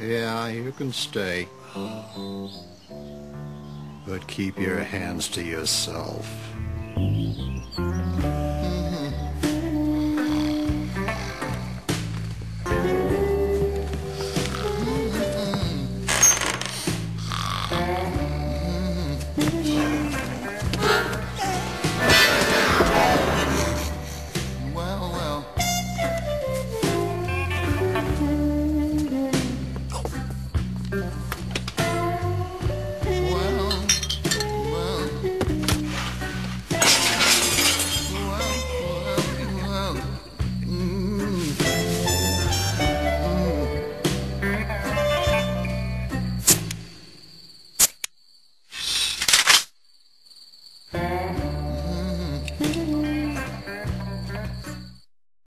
Yeah, you can stay. But keep your hands to yourself.